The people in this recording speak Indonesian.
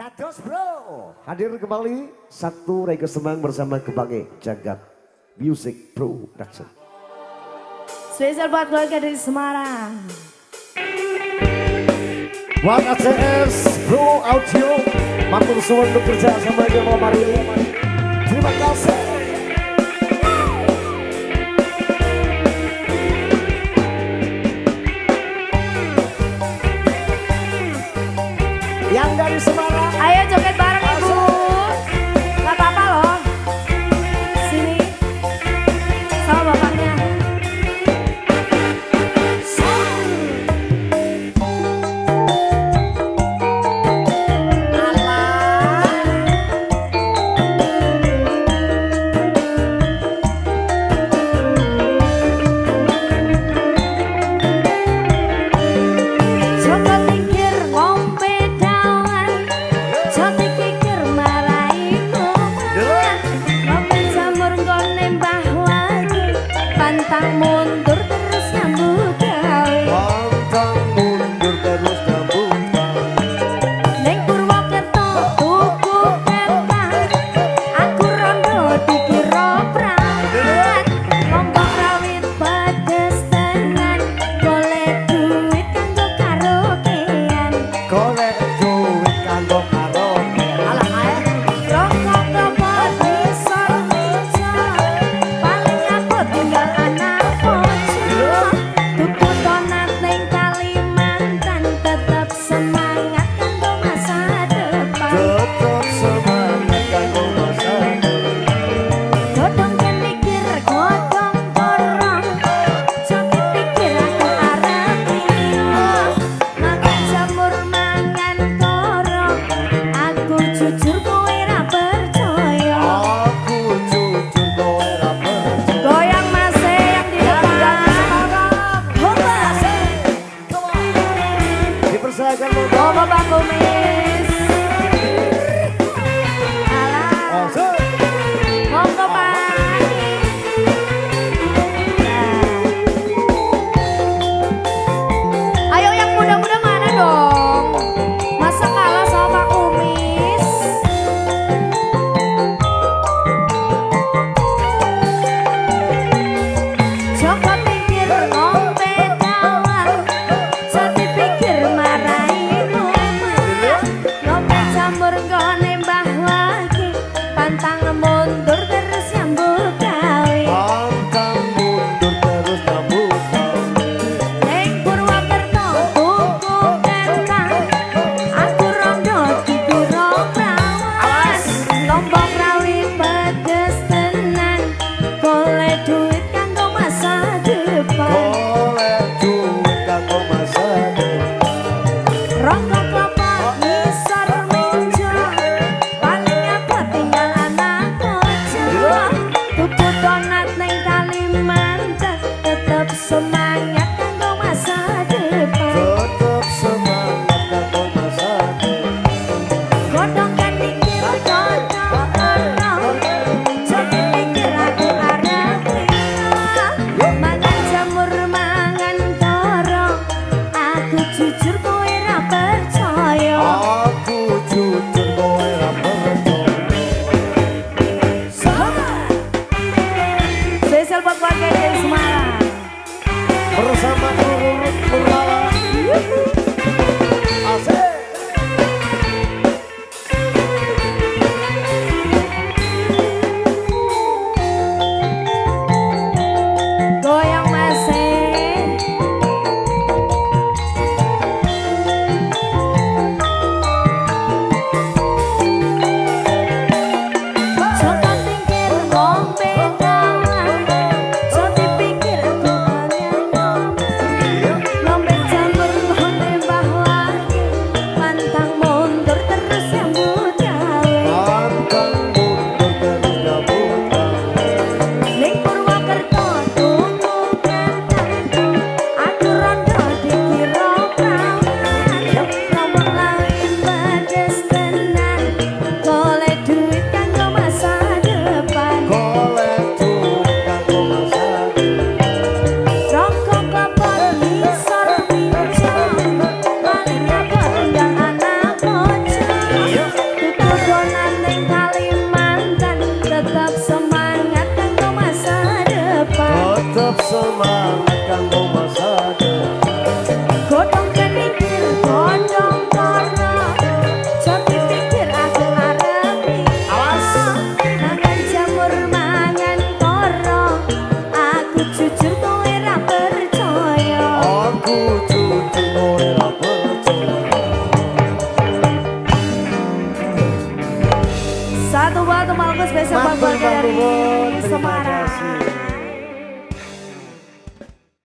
Dados Bro. Hadir kembali satu rega Semang bersama Kebange Jagat Music Production. Spesial buat keluarga dari Semarang. Buat ACS Bro Audio, matur suwun bekerja sama dengan Mario. Terima kasih. Rosa Manuel. Satu waktu malkus besok Matur